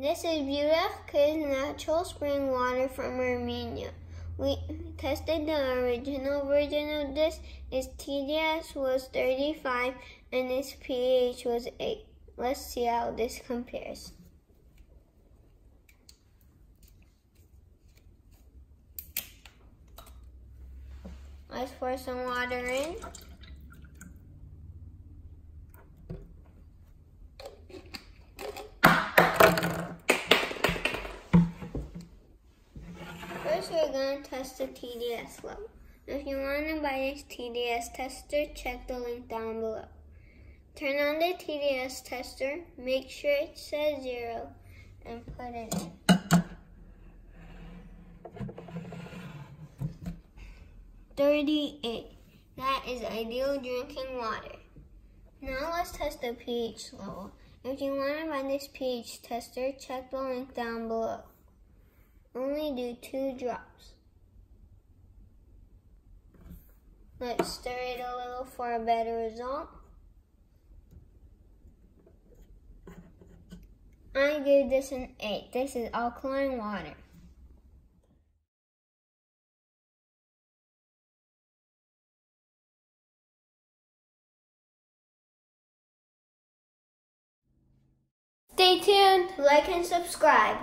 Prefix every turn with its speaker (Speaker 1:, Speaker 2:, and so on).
Speaker 1: This is Beautiful natural spring water from Armenia. We tested the original version of this. Its TDS was 35 and its pH was 8. Let's see how this compares. Let's pour some water in. First, we're going to test the TDS level. If you want to buy this TDS tester, check the link down below. Turn on the TDS tester, make sure it says zero, and put it in. Thirty-eight. That is ideal drinking water. Now let's test the pH level. If you want to buy this pH tester, check the link down below. Only do two drops. Let's stir it a little for a better result. I give this an 8. This is alkaline water. Stay tuned, like and subscribe.